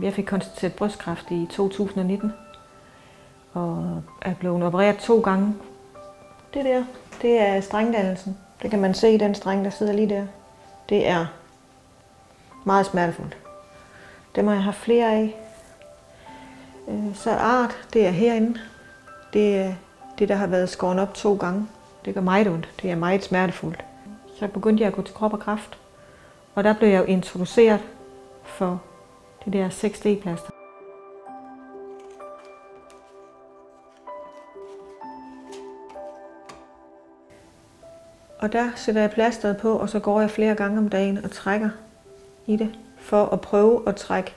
Jeg fik konstateret brystkræft i 2019 og er blevet opereret to gange. Det der, det er strengdannelsen. Det kan man se i den streng, der sidder lige der. Det er meget smertefuldt. Dem har jeg haft flere af. Øh, så art, det er herinde. Det er det, der har været skåret op to gange. Det gør meget ondt. Det er meget smertefuldt. Så begyndte jeg at gå til krop og kraft. Og der blev jeg jo introduceret for det der 6D-plaster. Og der sætter jeg plasteret på, og så går jeg flere gange om dagen og trækker i det, for at prøve at trække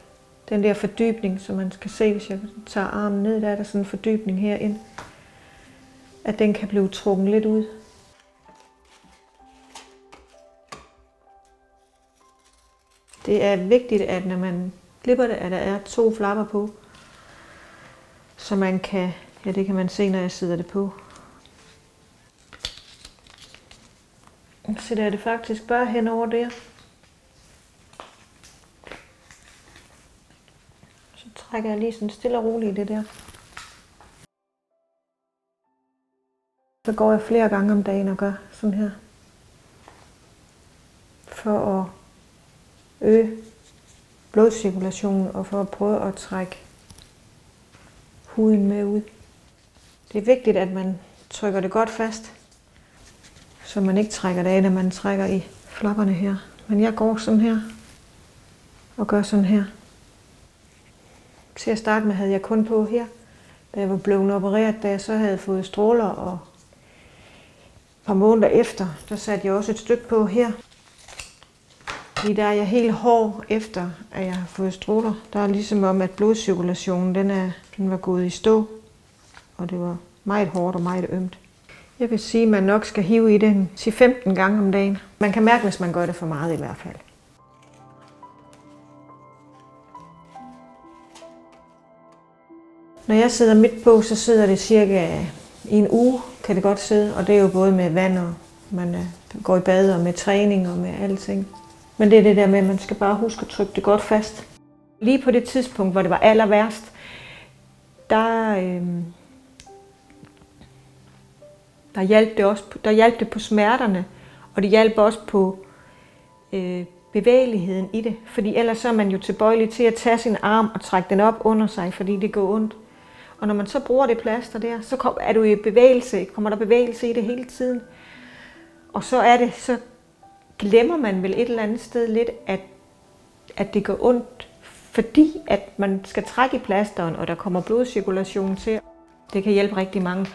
den der fordybning, som man kan se, hvis jeg tager armen ned, der er der sådan en fordybning herind, at den kan blive trukket lidt ud. Det er vigtigt, at når man klipper det, at der er to flapper på, så man kan, ja det kan man se, når jeg sidder det på. Så der er det faktisk bare hen over der. Så trækker jeg lige sådan stille og roligt i det der. Så går jeg flere gange om dagen og gør sådan her. For at øge blodcirkulationen og for at prøve at trække huden med ud. Det er vigtigt, at man trykker det godt fast, så man ikke trækker det af, når man trækker i flapperne her. Men jeg går sådan her og gør sådan her. Til at starte med havde jeg kun på her, da jeg var blevet opereret, da jeg så havde fået stråler og et par måneder efter, der satte jeg også et stykke på her. Fordi der er jeg helt hård efter, at jeg har fået stråler. Der er ligesom om, at blodcirkulationen den er, den var gået i stå. Og det var meget hårdt og meget ømt. Jeg vil sige, at man nok skal hive i den 10-15 gange om dagen. Man kan mærke, hvis man gør det for meget i hvert fald. Når jeg sidder midt på, så sidder det cirka i en uge, kan det godt sidde. Og det er jo både med vand, og man øh, går i bad, og med træning og med alting. Men det er det der med, at man skal bare huske at trykke det godt fast. Lige på det tidspunkt, hvor det var aller værst, der, øh, der hjalp det også der hjalp det på smerterne, og det hjalp også på øh, bevægeligheden i det. Fordi ellers så er man jo tilbøjelig til at tage sin arm og trække den op under sig, fordi det går ondt. Og når man så bruger det plaster der, så er du i bevægelse, kommer der bevægelse i det hele tiden. Og så er det, så glemmer man vel et eller andet sted lidt, at, at det gør ondt, fordi at man skal trække i plasteren, og der kommer blodcirkulation til. Det kan hjælpe rigtig mange.